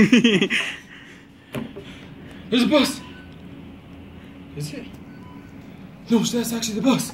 There's a bus. Is it? No, that's actually the bus.